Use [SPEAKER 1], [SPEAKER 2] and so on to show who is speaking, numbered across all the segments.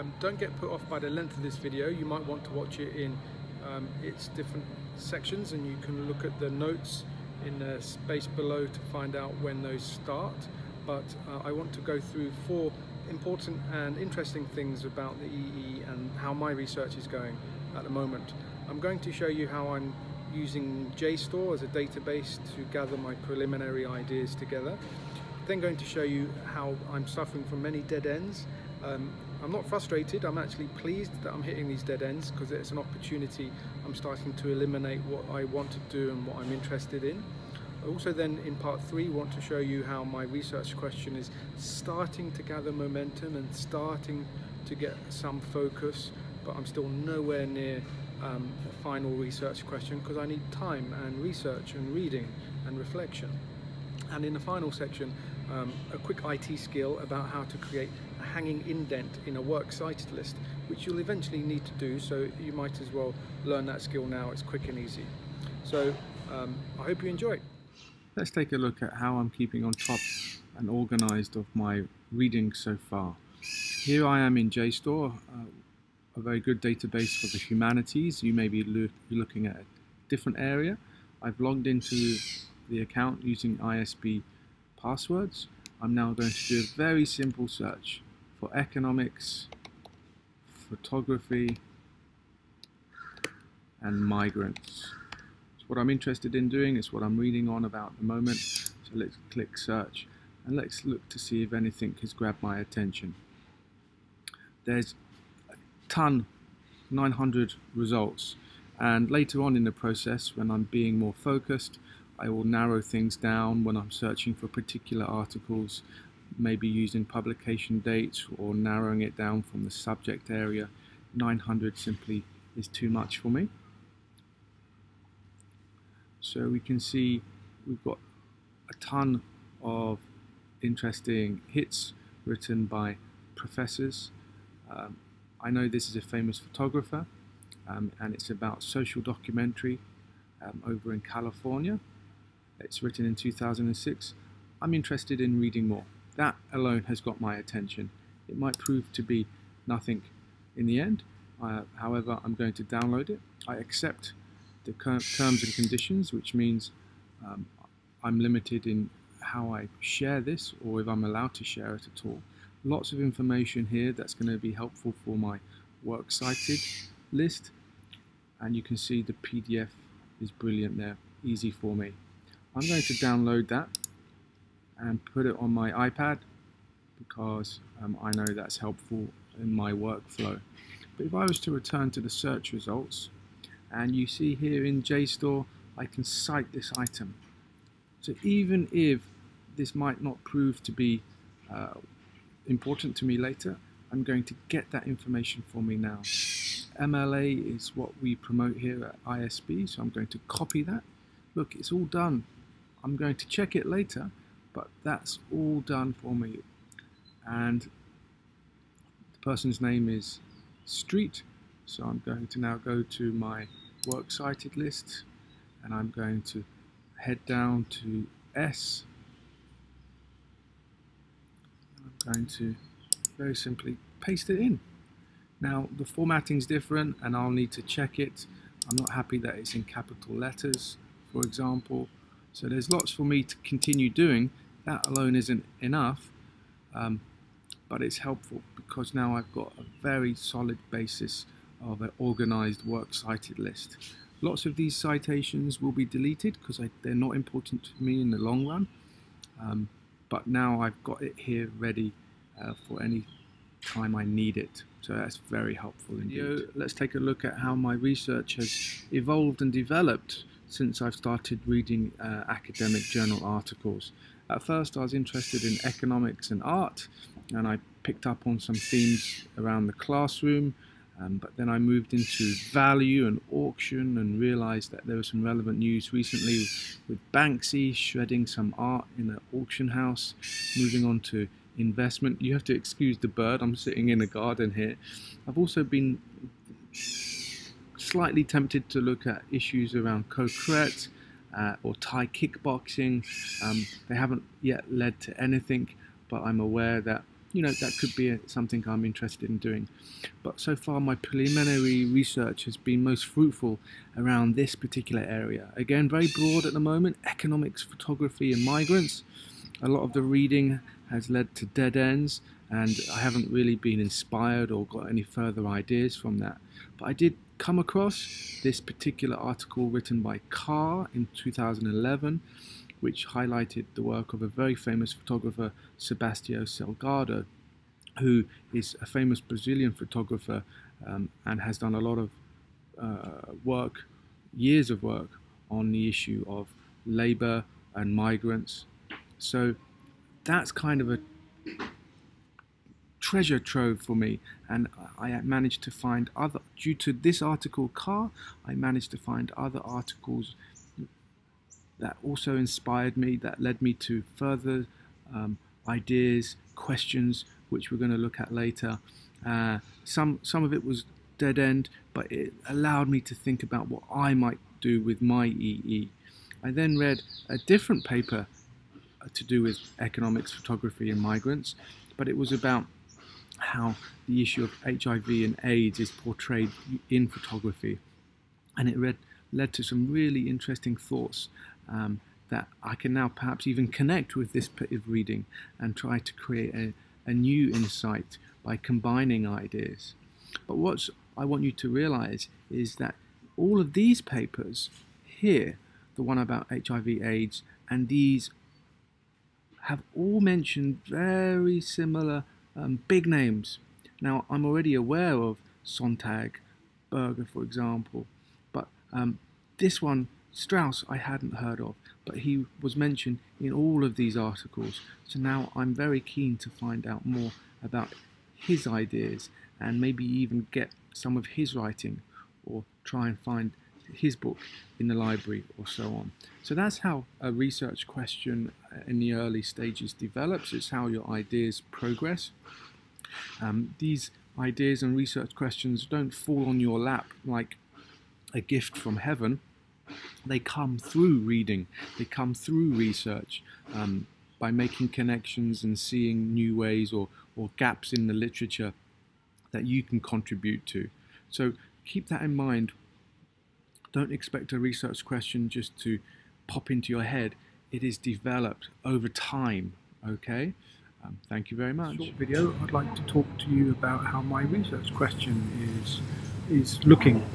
[SPEAKER 1] Um, don't get put off by the length of this video. You might want to watch it in um, its different sections and you can look at the notes in the space below to find out when those start. But uh, I want to go through four important and interesting things about the EE and how my research is going at the moment. I'm going to show you how I'm using JSTOR as a database to gather my preliminary ideas together. Then going to show you how I'm suffering from many dead ends um, I'm not frustrated, I'm actually pleased that I'm hitting these dead ends because it's an opportunity I'm starting to eliminate what I want to do and what I'm interested in. I also then in part three want to show you how my research question is starting to gather momentum and starting to get some focus but I'm still nowhere near um, a final research question because I need time and research and reading and reflection. And in the final section, um, a quick IT skill about how to create a hanging indent in a works cited list, which you'll eventually need to do, so you might as well learn that skill now, it's quick and easy. So um, I hope you enjoy.
[SPEAKER 2] Let's take a look at how I'm keeping on top and organized of my reading so far. Here I am in JSTOR, uh, a very good database for the humanities. You may be lo looking at a different area. I've logged into the account using ISB passwords. I'm now going to do a very simple search for economics, photography, and migrants. So what I'm interested in doing is what I'm reading on about at the moment. So let's click search and let's look to see if anything has grabbed my attention. There's a ton, 900 results, and later on in the process when I'm being more focused, I will narrow things down when I'm searching for particular articles, maybe using publication dates or narrowing it down from the subject area. 900 simply is too much for me. So we can see we've got a ton of interesting hits written by professors. Um, I know this is a famous photographer um, and it's about social documentary um, over in California. It's written in 2006. I'm interested in reading more. That alone has got my attention. It might prove to be nothing in the end. Uh, however, I'm going to download it. I accept the terms and conditions, which means um, I'm limited in how I share this or if I'm allowed to share it at all. Lots of information here that's going to be helpful for my works cited list. And you can see the PDF is brilliant there, easy for me. I'm going to download that and put it on my iPad because um, I know that's helpful in my workflow. But if I was to return to the search results, and you see here in JSTOR, I can cite this item. So even if this might not prove to be uh, important to me later, I'm going to get that information for me now. MLA is what we promote here at ISB, so I'm going to copy that. Look, it's all done. I'm going to check it later, but that's all done for me. And the person's name is Street, so I'm going to now go to my works cited list and I'm going to head down to S. I'm going to very simply paste it in. Now the formatting is different and I'll need to check it. I'm not happy that it's in capital letters, for example. So there's lots for me to continue doing. That alone isn't enough, um, but it's helpful because now I've got a very solid basis of an organized works cited list. Lots of these citations will be deleted because they're not important to me in the long run, um, but now I've got it here ready uh, for any time I need it. So that's very helpful indeed. Let's take a look at how my research has evolved and developed since I've started reading uh, academic journal articles. At first I was interested in economics and art and I picked up on some themes around the classroom um, but then I moved into value and auction and realized that there was some relevant news recently with Banksy shredding some art in an auction house, moving on to investment. You have to excuse the bird, I'm sitting in a garden here. I've also been slightly tempted to look at issues around Kokret uh, or Thai kickboxing. Um, they haven't yet led to anything, but I'm aware that you know, that could be a, something I'm interested in doing. But so far, my preliminary research has been most fruitful around this particular area. Again, very broad at the moment economics, photography, and migrants. A lot of the reading has led to dead ends, and I haven't really been inspired or got any further ideas from that. But I did come across this particular article written by Carr in 2011 which highlighted the work of a very famous photographer, Sebastião Salgado, who is a famous Brazilian photographer um, and has done a lot of uh, work, years of work, on the issue of labor and migrants. So that's kind of a treasure trove for me and I managed to find other due to this article Carr, I managed to find other articles that also inspired me, that led me to further um, ideas, questions, which we're going to look at later. Uh, some some of it was dead end, but it allowed me to think about what I might do with my EE. I then read a different paper to do with economics, photography, and migrants, but it was about how the issue of HIV and AIDS is portrayed in photography, and it read led to some really interesting thoughts um, that I can now perhaps even connect with this bit of reading and try to create a, a new insight by combining ideas. But what I want you to realize is that all of these papers here, the one about HIV AIDS and these have all mentioned very similar um, big names. Now, I'm already aware of Sontag, Berger, for example, but um, this one Strauss I hadn't heard of, but he was mentioned in all of these articles. So now I'm very keen to find out more about his ideas and maybe even get some of his writing or try and find his book in the library or so on. So that's how a research question in the early stages develops. It's how your ideas progress. Um, these ideas and research questions don't fall on your lap like a gift from heaven they come through reading, they come through research um, by making connections and seeing new ways or, or gaps in the literature that you can contribute to. So keep that in mind. Don't expect a research question just to pop into your head. It is developed over time, okay? Um, thank you very much.
[SPEAKER 1] Short video, I'd like to talk to you about how my research question is, is looking,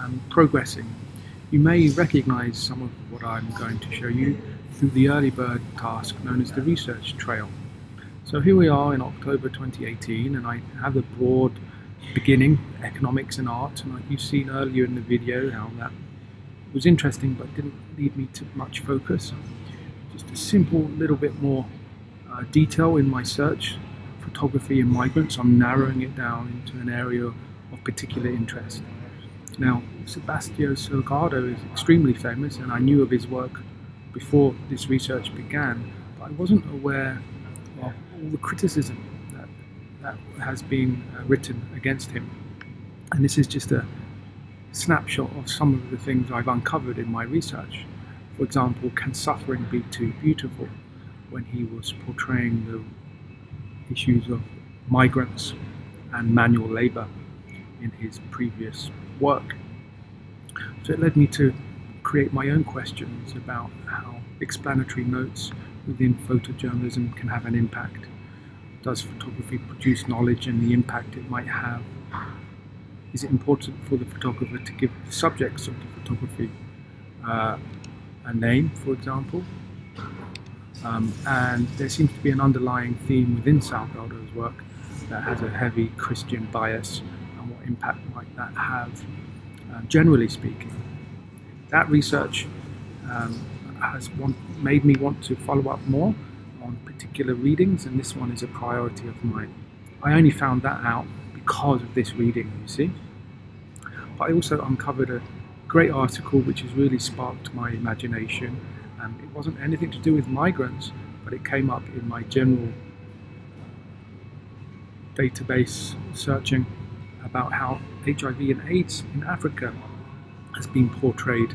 [SPEAKER 1] and progressing you may recognize some of what I'm going to show you through the early bird task known as the research trail. So here we are in October 2018 and I have a broad beginning, economics and art, and like you've seen earlier in the video how that was interesting but didn't lead me to much focus. Just a simple little bit more uh, detail in my search, photography and migrants, I'm narrowing it down into an area of particular interest. Now, Sebastião Salgado is extremely famous, and I knew of his work before this research began, but I wasn't aware of all the criticism that, has been uh, written against him. And this is just a snapshot of some of the things I've uncovered in my research. For example, can suffering be too beautiful? When he was portraying the issues of migrants and manual labour in his previous work. So it led me to create my own questions about how explanatory notes within photojournalism can have an impact. Does photography produce knowledge and the impact it might have? Is it important for the photographer to give the subjects of the photography uh, a name, for example? Um, and there seems to be an underlying theme within Salgado's work that has a heavy Christian bias and what impact might that have, uh, generally speaking. That research um, has want, made me want to follow up more on particular readings, and this one is a priority of mine. I only found that out because of this reading, you see. But I also uncovered a great article which has really sparked my imagination. Um, it wasn't anything to do with migrants, but it came up in my general database searching about how HIV and AIDS in Africa has been portrayed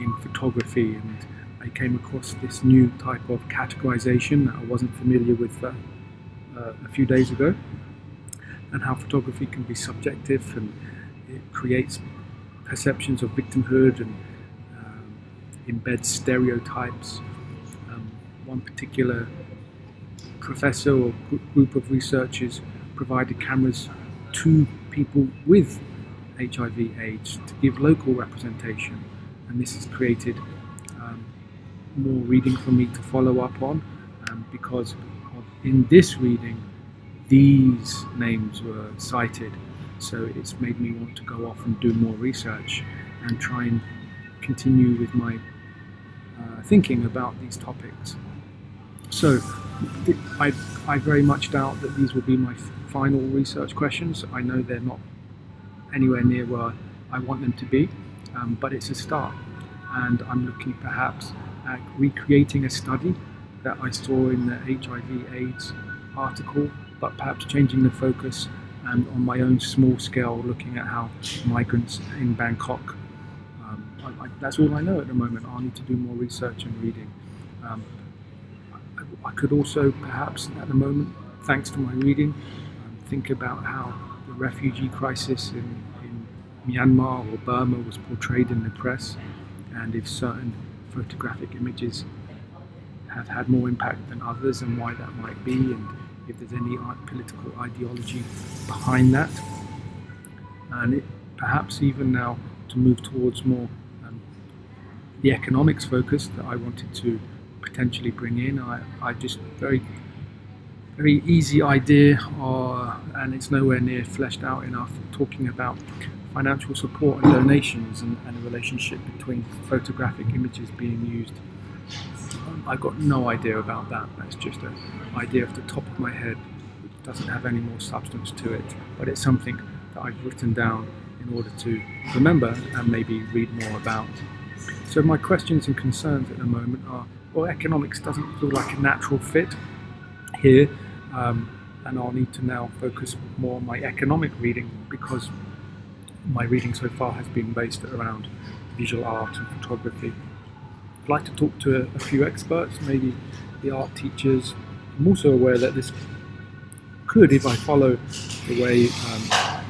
[SPEAKER 1] in photography and I came across this new type of categorization that I wasn't familiar with uh, uh, a few days ago, and how photography can be subjective and it creates perceptions of victimhood and um, embeds stereotypes. Um, one particular professor or group of researchers provided cameras to people with HIV/AIDS to give local representation, and this has created more reading for me to follow up on um, because in this reading these names were cited. So it's made me want to go off and do more research and try and continue with my uh, thinking about these topics. So I, I very much doubt that these will be my final research questions. I know they're not anywhere near where I want them to be, um, but it's a start. And I'm looking perhaps at recreating a study that I saw in the HIV AIDS article, but perhaps changing the focus and on my own small scale, looking at how migrants in Bangkok. Um, I, I, that's all I know at the moment. i need to do more research and reading. Um, I, I, could also perhaps at the moment, thanks to my reading, um, think about how the refugee crisis in, in Myanmar or Burma was portrayed in the press, and if certain photographic images have had more impact than others, and why that might be, and if there's any political ideology behind that. And it, perhaps even now to move towards more um, the economics focus that I wanted to potentially bring in. I, I just very very easy idea or, and it's nowhere near fleshed out enough talking about financial support and donations and, and the relationship between photographic images being used I got no idea about that. That's just an idea off the top of my head, which doesn't have any more substance to it. But it's something that I've written down in order to remember and maybe read more about. So my questions and concerns at the moment are, well, economics doesn't feel like a natural fit here, um, and I'll need to now focus more on my economic reading because my reading so far has been based around visual art and photography. I'd like to talk to a, a few experts, maybe the art teachers. I'm also aware that this could, if I follow the way um,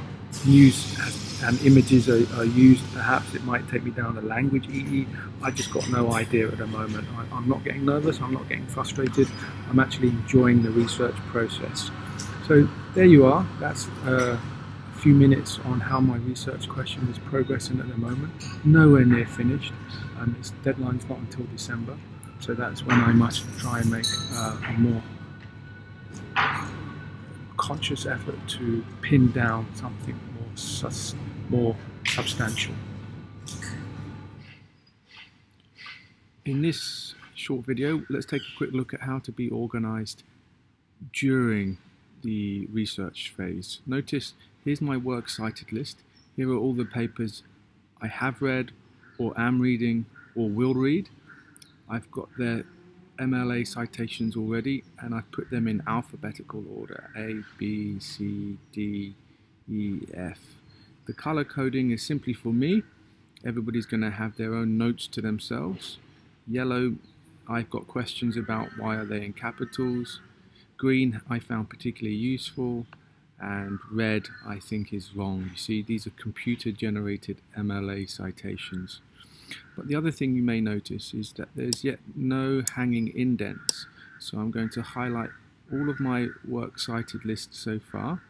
[SPEAKER 1] news and images are, are, used, perhaps it might take me down a language EE. I just got no idea at the moment. I, am not getting nervous, I'm not getting frustrated, I'm actually enjoying the research process. So there you are, that's uh, few minutes on how my research question is progressing at the moment. Nowhere near finished and its deadline's not until December. So that's when I might try and make uh, a more conscious effort to pin down something more sus more substantial. In this short video, let's take a quick look at how to be organized during the research phase. Notice here's my works cited list. Here are all the papers I have read or am reading or will read. I've got their MLA citations already and I've put them in alphabetical order A, B, C, D, E, F. The color coding is simply for me. Everybody's going to have their own notes to themselves. Yellow, I've got questions about why are they in capitals. Green, I found particularly useful. And red, I think is wrong. You see, these are computer generated MLA citations. But the other thing you may notice is that there's yet no hanging indents. So I'm going to highlight all of my works cited lists so far.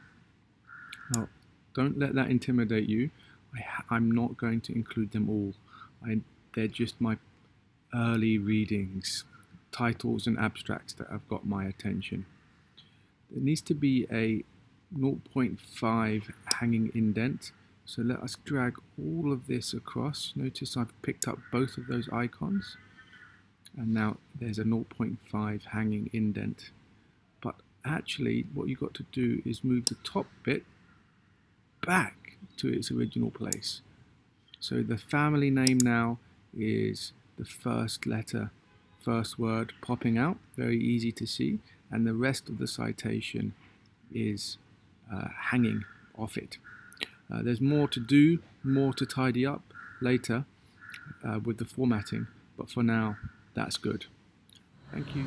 [SPEAKER 1] Now, don't let that intimidate you. I, am not going to include them all. I, they're just my early readings, titles and abstracts that have got my attention. There needs to be a 0.5 hanging indent so let us drag all of this across. Notice I've picked up both of those icons and now there's a 0.5 hanging indent. But actually what you've got to do is move the top bit back to its original place. So the family name now is the first letter, first word popping out, very easy to see, and the rest of the citation is uh, hanging off it. Uh, there's more to do, more to tidy up later uh, with the formatting, but for now, that's good. Thank you.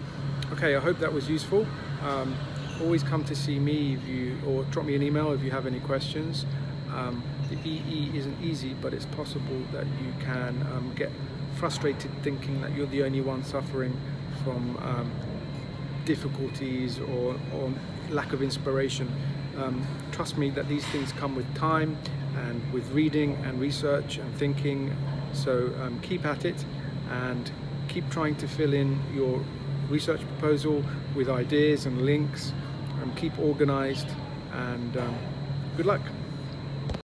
[SPEAKER 1] Okay, I hope that was useful. Um, always come to see me if you, or drop me an email if you have any questions. Um, the EE isn't easy, but it's possible that you can um, get frustrated thinking that you're the only one suffering from um, difficulties or, or, lack of inspiration. Um, trust me that these things come with time and with reading and research and thinking. So um, keep at it and keep trying to fill in your research proposal with ideas and links and keep organized and um, good luck.